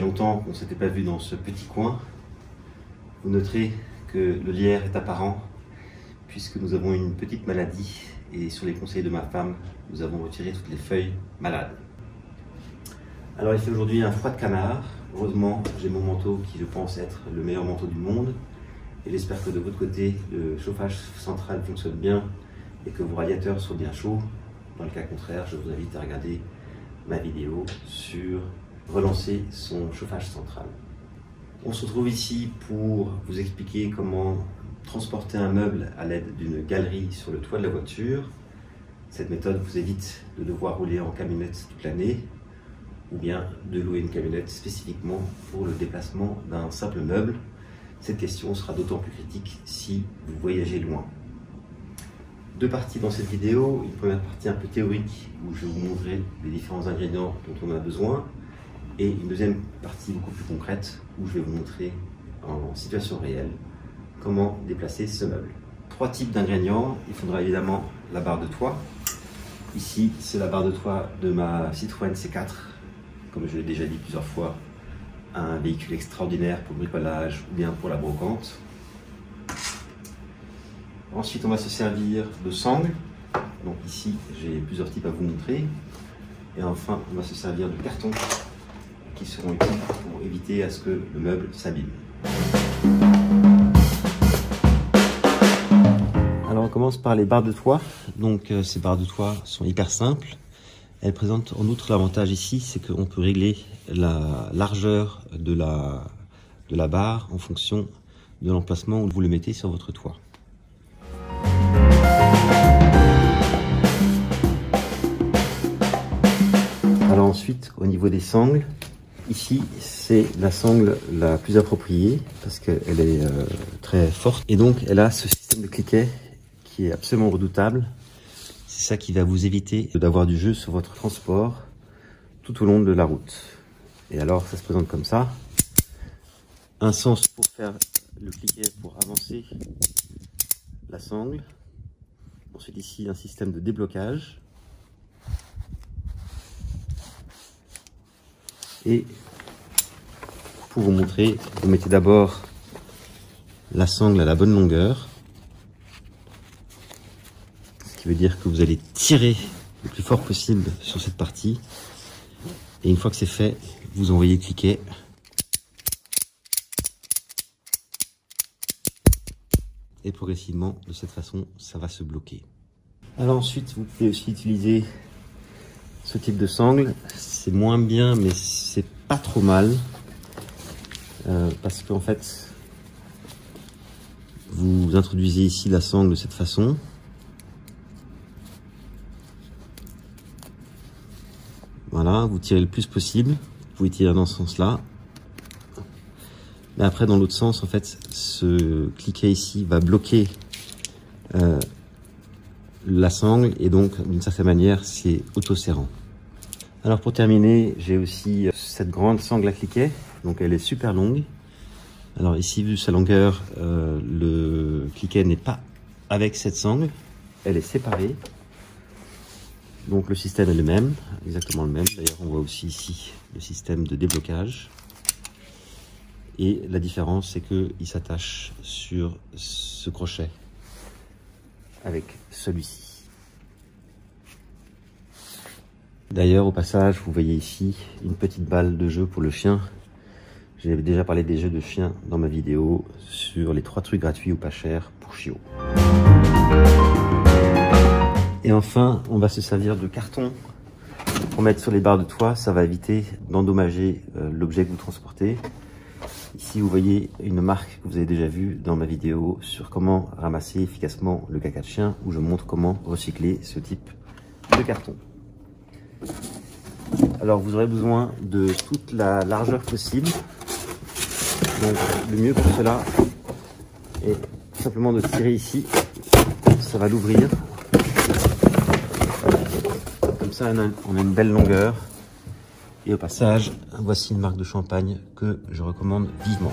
longtemps qu'on ne s'était pas vu dans ce petit coin. Vous noterez que le lierre est apparent puisque nous avons une petite maladie et sur les conseils de ma femme, nous avons retiré toutes les feuilles malades. Alors il fait aujourd'hui un froid de canard. Heureusement, j'ai mon manteau qui je pense être le meilleur manteau du monde. Et j'espère que de votre côté, le chauffage central fonctionne bien et que vos radiateurs sont bien chauds. Dans le cas contraire, je vous invite à regarder ma vidéo sur relancer son chauffage central. On se retrouve ici pour vous expliquer comment transporter un meuble à l'aide d'une galerie sur le toit de la voiture. Cette méthode vous évite de devoir rouler en camionnette toute l'année ou bien de louer une camionnette spécifiquement pour le déplacement d'un simple meuble. Cette question sera d'autant plus critique si vous voyagez loin. Deux parties dans cette vidéo, une première partie un peu théorique où je vous montrerai les différents ingrédients dont on a besoin et une deuxième partie beaucoup plus concrète où je vais vous montrer en situation réelle comment déplacer ce meuble. Trois types d'ingrédients, il faudra évidemment la barre de toit. Ici, c'est la barre de toit de ma Citroën C4 comme je l'ai déjà dit plusieurs fois, un véhicule extraordinaire pour le bricolage ou bien pour la brocante. Ensuite, on va se servir de sangle. Donc ici, j'ai plusieurs types à vous montrer. Et enfin, on va se servir de carton seront utiles pour éviter à ce que le meuble s'abîme. Alors on commence par les barres de toit. Donc euh, ces barres de toit sont hyper simples. Elle présente en outre l'avantage ici, c'est qu'on peut régler la largeur de la, de la barre en fonction de l'emplacement où vous le mettez sur votre toit. Alors ensuite, au niveau des sangles, ici c'est la sangle la plus appropriée parce qu'elle est euh, très forte et donc elle a ce système de cliquet qui est absolument redoutable c'est ça qui va vous éviter d'avoir du jeu sur votre transport tout au long de la route. Et alors, ça se présente comme ça. Un sens pour faire le cliquet pour avancer la sangle. Ensuite ici, un système de déblocage. Et pour vous montrer, vous mettez d'abord la sangle à la bonne longueur qui veut dire que vous allez tirer le plus fort possible sur cette partie. Et une fois que c'est fait, vous envoyez cliquer. Et progressivement, de cette façon, ça va se bloquer. Alors ensuite, vous pouvez aussi utiliser ce type de sangle. C'est moins bien, mais c'est pas trop mal. Euh, parce qu'en fait, vous introduisez ici la sangle de cette façon. Voilà, vous tirez le plus possible. Vous pouvez tirer dans ce sens-là. Mais après, dans l'autre sens, en fait, ce cliquet ici va bloquer euh, la sangle et donc, d'une certaine manière, c'est auto-serrant. Alors pour terminer, j'ai aussi euh, cette grande sangle à cliquet. Donc elle est super longue. Alors ici, vu sa longueur, euh, le cliquet n'est pas avec cette sangle. Elle est séparée. Donc le système est le même, exactement le même. D'ailleurs, on voit aussi ici le système de déblocage. Et la différence, c'est qu'il s'attache sur ce crochet avec celui-ci. D'ailleurs, au passage, vous voyez ici une petite balle de jeu pour le chien. J'ai déjà parlé des jeux de chiens dans ma vidéo sur les trois trucs gratuits ou pas chers pour chiots. Et enfin, on va se servir de carton pour mettre sur les barres de toit. Ça va éviter d'endommager euh, l'objet que vous transportez. Ici, vous voyez une marque que vous avez déjà vue dans ma vidéo sur comment ramasser efficacement le caca de chien, où je montre comment recycler ce type de carton. Alors, vous aurez besoin de toute la largeur possible. Donc, le mieux pour cela est simplement de tirer ici. Ça va l'ouvrir on a une belle longueur. Et au passage, voici une marque de champagne que je recommande vivement.